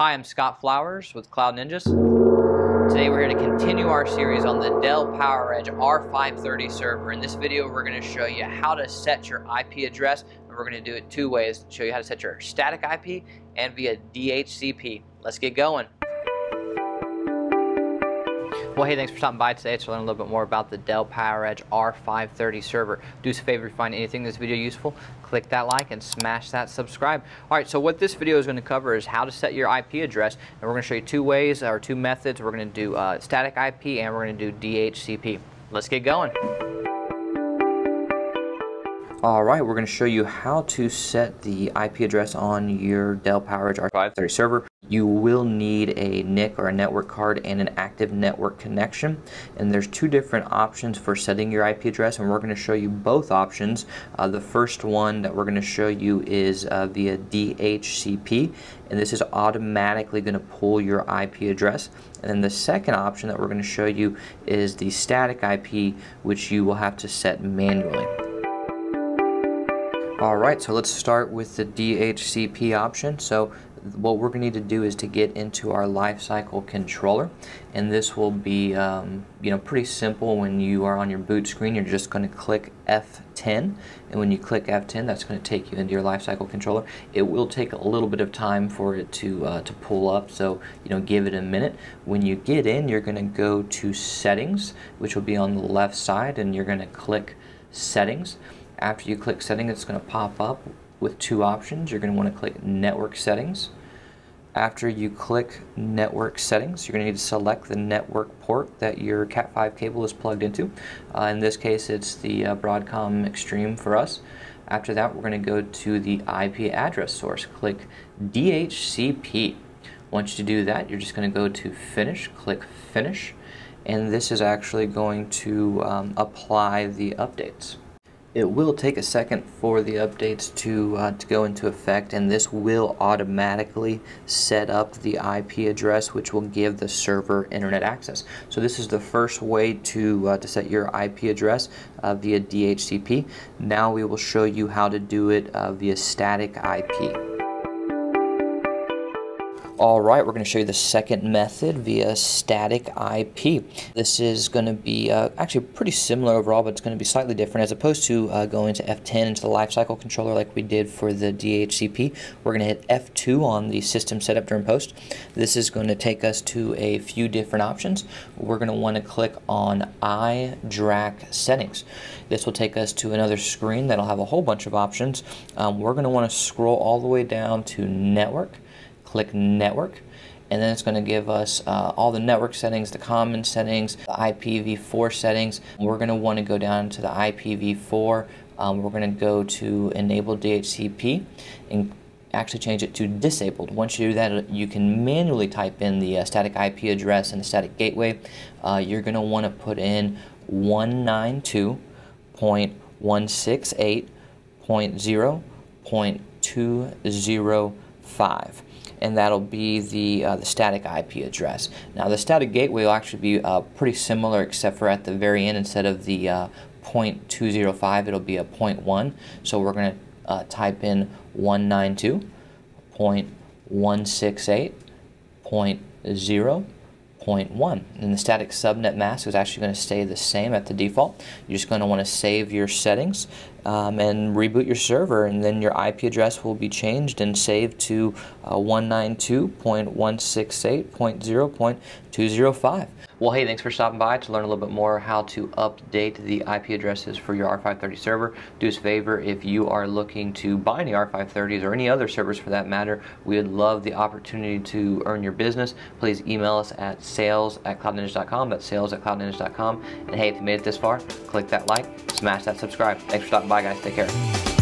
Hi, I'm Scott Flowers with Cloud Ninjas. Today we're here to continue our series on the Dell PowerEdge R530 server. In this video we're going to show you how to set your IP address and we're going to do it two ways. Show you how to set your static IP and via DHCP. Let's get going. Well, hey, thanks for stopping by today to learn a little bit more about the Dell PowerEdge R530 server. Do us a favor if you find anything in this video useful, click that like and smash that subscribe. All right, so what this video is going to cover is how to set your IP address, and we're going to show you two ways or two methods. We're going to do uh, static IP and we're going to do DHCP. Let's get going. Alright, we're going to show you how to set the IP address on your Dell PowerEdge R530 server. You will need a NIC or a network card and an active network connection. And there's two different options for setting your IP address and we're going to show you both options. Uh, the first one that we're going to show you is uh, via DHCP and this is automatically going to pull your IP address. And then the second option that we're going to show you is the static IP which you will have to set manually. Alright, so let's start with the DHCP option. So what we're going to need to do is to get into our lifecycle controller and this will be um, you know pretty simple. When you are on your boot screen you're just going to click F10 and when you click F10 that's going to take you into your lifecycle controller. It will take a little bit of time for it to uh, to pull up so you know give it a minute. When you get in you're going to go to settings which will be on the left side and you're going to click settings after you click settings it's going to pop up with two options. You're going to want to click Network Settings. After you click Network Settings, you're going to need to select the network port that your Cat5 cable is plugged into. Uh, in this case, it's the uh, Broadcom Extreme for us. After that, we're going to go to the IP address source. Click DHCP. Once you do that, you're just going to go to Finish, click Finish, and this is actually going to um, apply the updates. It will take a second for the updates to, uh, to go into effect and this will automatically set up the IP address which will give the server internet access. So this is the first way to, uh, to set your IP address uh, via DHCP. Now we will show you how to do it uh, via static IP. Alright, we're going to show you the second method via static IP. This is going to be uh, actually pretty similar overall, but it's going to be slightly different. As opposed to uh, going to F10 into the lifecycle controller like we did for the DHCP, we're going to hit F2 on the system setup during post. This is going to take us to a few different options. We're going to want to click on iDRAC settings. This will take us to another screen that'll have a whole bunch of options. Um, we're going to want to scroll all the way down to network click network and then it's going to give us uh, all the network settings, the common settings, the IPv4 settings. We're going to want to go down to the IPv4. Um, we're going to go to enable DHCP and actually change it to disabled. Once you do that, you can manually type in the uh, static IP address and the static gateway. Uh, you're going to want to put in 192.168.0.205 and that'll be the, uh, the static IP address. Now the static gateway will actually be uh, pretty similar except for at the very end instead of the uh, 0.205 it'll be a 0.1 so we're going to uh, type in 192.168.0 0.1 and the static subnet mask is actually going to stay the same at the default. You're just going to want to save your settings um, and reboot your server and then your IP address will be changed and saved to uh, 192.168.0.205. Well, hey, thanks for stopping by to learn a little bit more how to update the IP addresses for your R530 server. Do us a favor if you are looking to buy any R530s or any other servers for that matter, we would love the opportunity to earn your business. Please email us at sales at cloudninja.com. That's sales at cloudninja.com. And hey, if you made it this far, click that like, smash that subscribe. Thanks for stopping by, guys. Take care.